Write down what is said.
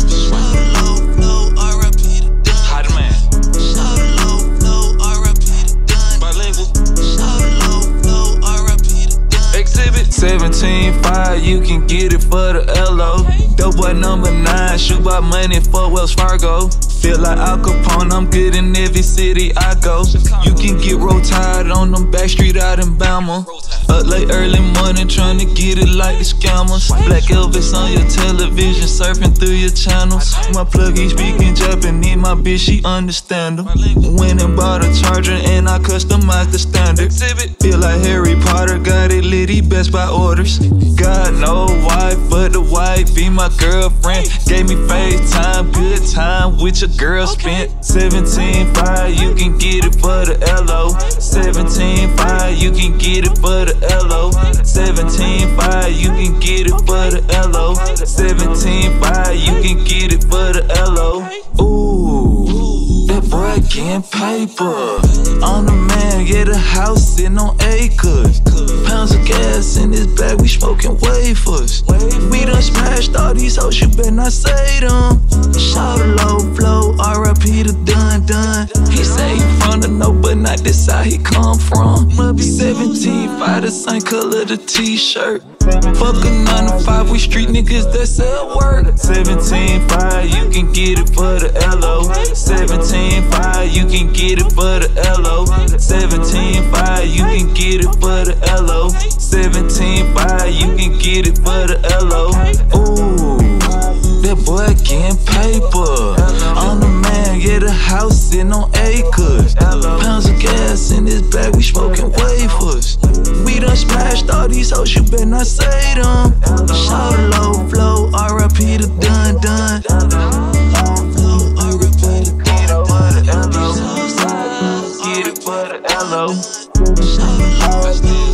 swipe, swipe. Seventeen five, you can get it for the LO. Okay. Dope boy number nine, shoot by money for Wells Fargo. Feel like Al Capone, I'm good in every city I go. You can get roll tired on them back street out in Bama. Up late early morning trying to get it like the scammers. Black Elvis on your television, surfing through your channels. My plug, he speaking Japanese, my bitch, she understand him. Went and bought a charger and I customized the standard. Feel like Harry Potter, got it lit, he best by orders. Got no wife, but the wife be my girlfriend. Gave me FaceTime, good time with your girl spent. 17 5, you can get it for the LO. 17 5, you can get it for the LO. 17 5, you can get it for the LO. Ooh, that boy getting paper. I'm the man, yeah, the house sitting on acres. Pounds of gas in this bag, we smoking wafers. Hoes, you better not say them. Shout a low flow, RIP to done done. He say he from the no, but not this side he come from. Must 17, five the same color the t-shirt. Fuck a 9 to 5, we street niggas that sell work. 17, 5, you can get it for the LO. 17, 5, you can get it for the LO. 17, 5, you can get it for the LO. sitting on acres. Pounds of gas in this bag, we smoking wafers. We done smashed all these hoes, you better not say them. Shawty Lo flow, RIP to Dun Dun. Uh, get it for the LO. Shout low,